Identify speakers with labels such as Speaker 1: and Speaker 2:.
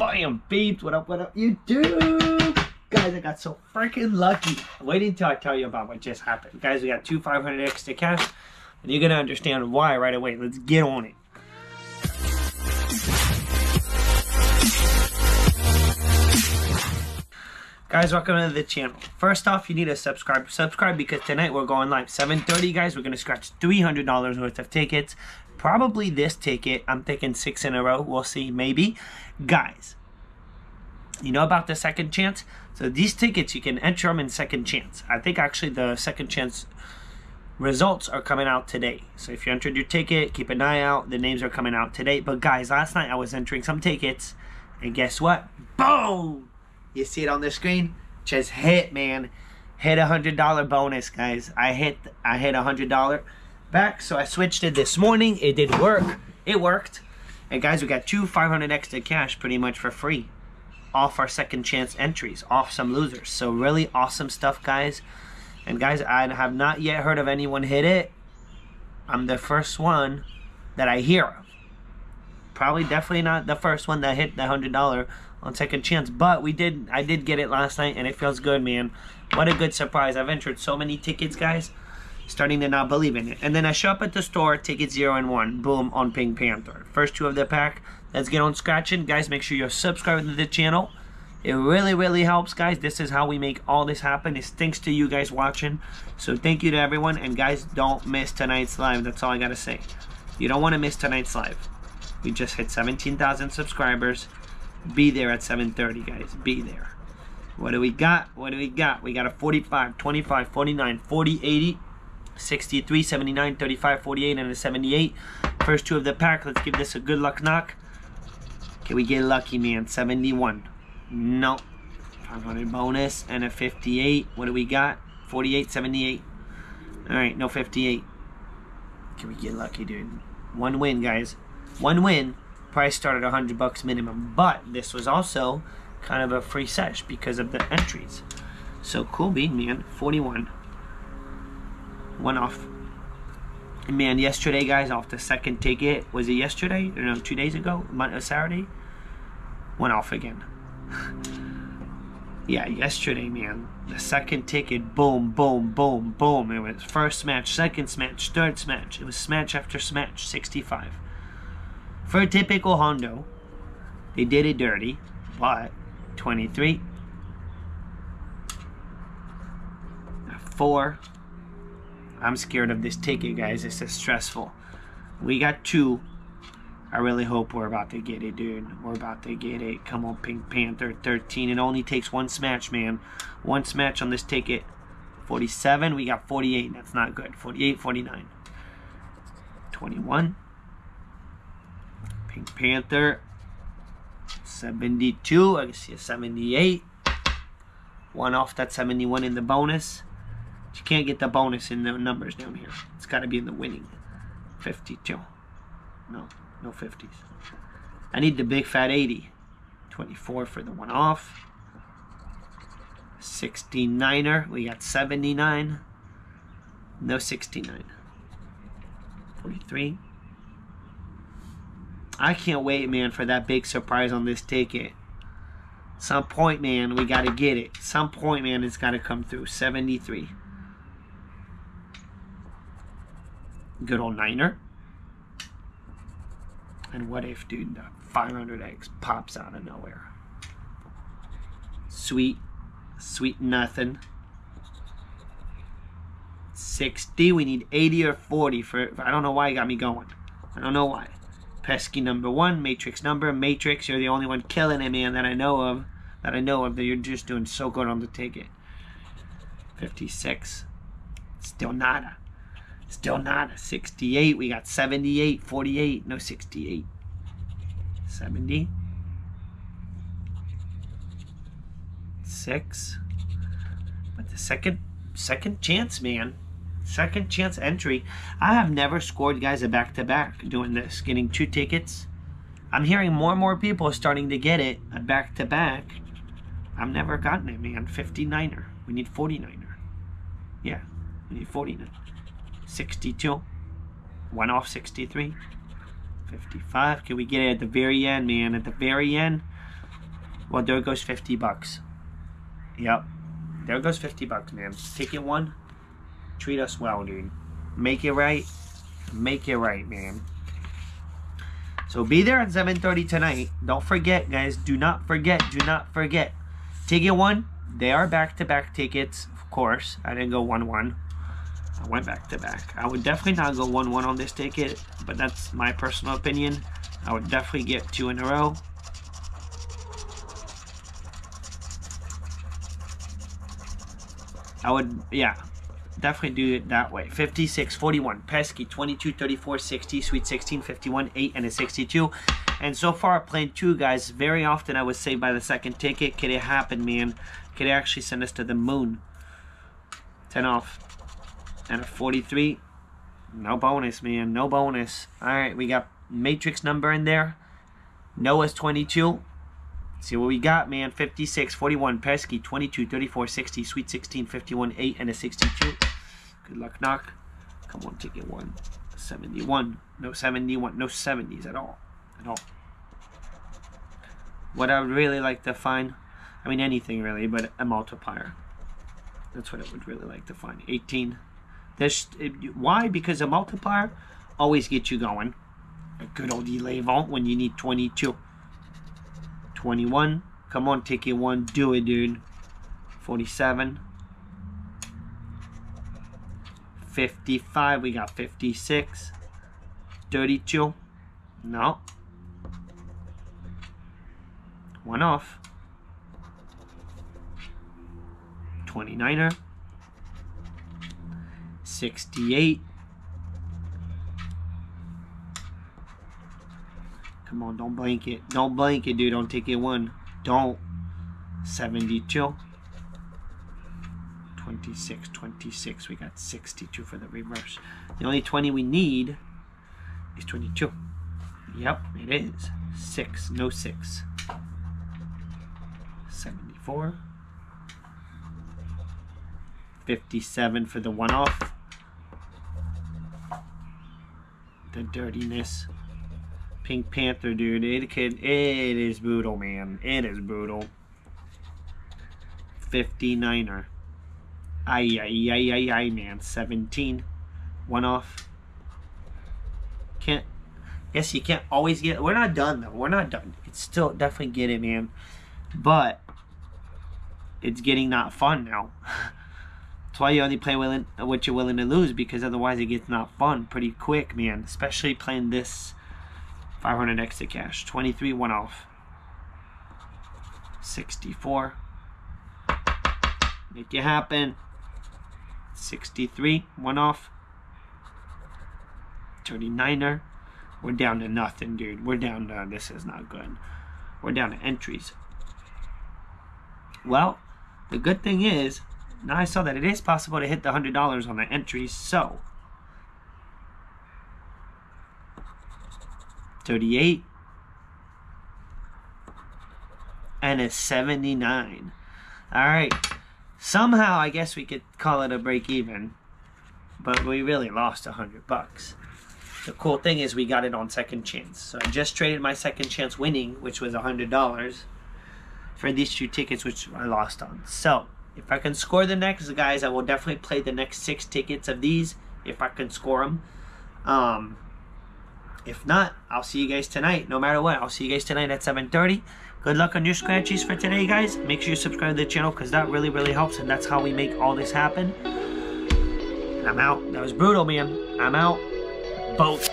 Speaker 1: Bam, beeps. What up, what up, you do? Guys, I got so freaking lucky. Wait until I tell you about what just happened. Guys, we got two 500X the cash, and you're going to understand why right away. Let's get on it. Guys, welcome to the channel. First off, you need to subscribe. Subscribe because tonight we're going live. 7.30, guys. We're going to scratch $300 worth of tickets. Probably this ticket. I'm thinking six in a row. We'll see. Maybe. Guys, you know about the second chance? So these tickets, you can enter them in second chance. I think actually the second chance results are coming out today. So if you entered your ticket, keep an eye out. The names are coming out today. But guys, last night I was entering some tickets. And guess what? Boom! You see it on the screen? Just hit, man. Hit a hundred dollar bonus, guys. I hit I hit a hundred dollar back. So I switched it this morning. It did work. It worked. And guys, we got two 500X the cash pretty much for free off our second chance entries, off some losers. So really awesome stuff, guys. And guys, I have not yet heard of anyone hit it. I'm the first one that I hear of. Probably definitely not the first one that hit the hundred dollar on second chance. But we did I did get it last night and it feels good, man. What a good surprise. I've entered so many tickets, guys. Starting to not believe in it. And then I show up at the store, ticket zero and one, boom, on Pink Panther. First two of the pack. Let's get on scratching. Guys, make sure you're subscribed to the channel. It really, really helps, guys. This is how we make all this happen. It's thanks to you guys watching. So thank you to everyone. And guys, don't miss tonight's live. That's all I got to say. You don't want to miss tonight's live. We just hit 17,000 subscribers. Be there at 7.30, guys. Be there. What do we got? What do we got? We got a 45, 25, 49, 40, 80, 63, 79, 35, 48, and a 78. First two of the pack. Let's give this a good luck knock. Can we get lucky, man? 71. No. 500 bonus and a 58. What do we got? 48, 78. Alright, no 58. Can we get lucky, dude? One win, guys. One win. Price started 100 bucks minimum. But this was also kind of a free sesh because of the entries. So cool bean, man. 41. One off. Man, yesterday, guys, off the second ticket. Was it yesterday? Or no, two days ago? Monday, uh, Saturday? Went off again. yeah, yesterday, man. The second ticket, boom, boom, boom, boom. It was first match, second match, third match. It was smash after smash, 65. For a typical Hondo, they did it dirty, but 23. Four. I'm scared of this ticket, guys. It's stressful. We got two. I really hope we're about to get it, dude. We're about to get it. Come on, Pink Panther 13. It only takes one smash, man. One smash on this ticket. 47. We got 48. That's not good. 48, 49. 21. Pink Panther. 72. I can see a 78. One off that 71 in the bonus. You can't get the bonus in the numbers down here. It's got to be in the winning. 52. No, no 50s. I need the big fat 80. 24 for the one off. 69er. We got 79. No 69. 43. I can't wait, man, for that big surprise on this ticket. Some point, man, we got to get it. Some point, man, it's got to come through. 73. Good old Niner. And what if, dude, the 500X pops out of nowhere? Sweet. Sweet nothing. 60. We need 80 or 40 for, I don't know why you got me going. I don't know why. Pesky number one, Matrix number. Matrix, you're the only one killing it, man, that I know of. That I know of, that you're just doing so good on the ticket. 56. Still nada. Still nada. 68. We got 78, 48. No, 68. 70. 6. But the second second chance, man. Second chance entry. I have never scored guys a back-to-back doing this. Getting two tickets. I'm hearing more and more people starting to get it a back-to-back. I've never gotten it, man. 59er. We need 49er. Yeah, we need 49. 62. One off 63. 55. Can we get it at the very end, man? At the very end? Well, there goes 50 bucks. Yep. There goes 50 bucks, man. Ticket one, treat us well, dude. Make it right. Make it right, man. So be there at 7.30 tonight. Don't forget, guys. Do not forget. Do not forget. Ticket one, they are back-to-back -back tickets, of course. I didn't go 1-1. I went back-to-back. I would definitely not go 1-1 on this ticket, but that's my personal opinion. I would definitely get two in a row. I would, yeah, definitely do it that way. 56, 41, pesky, 22, 34, 60, sweet 16, 51, 8, and a 62. And so far, playing two guys, very often I was saved by the second ticket. Could it happen, man? Could it actually send us to the moon? 10 off. And a 43. No bonus, man. No bonus. All right, we got matrix number in there. Noah's 22. See what we got, man. 56, 41, pesky, 22, 34, 60, sweet 16, 51, 8, and a 62. Good luck, knock. Come on, ticket one. 71. No 71. No 70s at all. At all. What I would really like to find, I mean anything really, but a multiplier. That's what I would really like to find. 18. This, why? Because a multiplier always gets you going. A good old delay vault when you need 22. 21. Come on, take it one. Do it, dude. 47. 55. We got 56. 32. No. One off. 29er. 68. Come on, don't blink it. Don't blink it, dude. Don't take it one. Don't. 72. 26, 26. We got 62 for the reverse. The only 20 we need is 22. Yep, it is. 6, no 6. 74. 57 for the one off. The dirtiness. Pink Panther, dude. It, can, it is brutal, man. It is brutal. 59er. Ay, ay, ay, ay, ay, man. 17. One off. Can't. Yes, you can't always get. We're not done, though. We're not done. It's still definitely get it, man. But it's getting not fun now. Why you only play willing, what you're willing to lose because otherwise it gets not fun pretty quick, man. Especially playing this 500X the cash. 23 one off. 64. Make it happen. 63 one off. 39er. We're down to nothing, dude. We're down to this is not good. We're down to entries. Well, the good thing is, now I saw that it is possible to hit the $100 on the entries, so. 38 and a 79 all right somehow i guess we could call it a break even. But we really lost a hundred bucks. The cool thing is we got it on second chance. So i just traded my second chance winning which was a hundred dollars for these two tickets which i lost on. So if i can score the next guys i will definitely play the next six tickets of these if i can score them um if not, I'll see you guys tonight. No matter what, I'll see you guys tonight at 7.30. Good luck on your scratchies for today, guys. Make sure you subscribe to the channel because that really, really helps. And that's how we make all this happen. And I'm out. That was brutal, man. I'm out. Boat.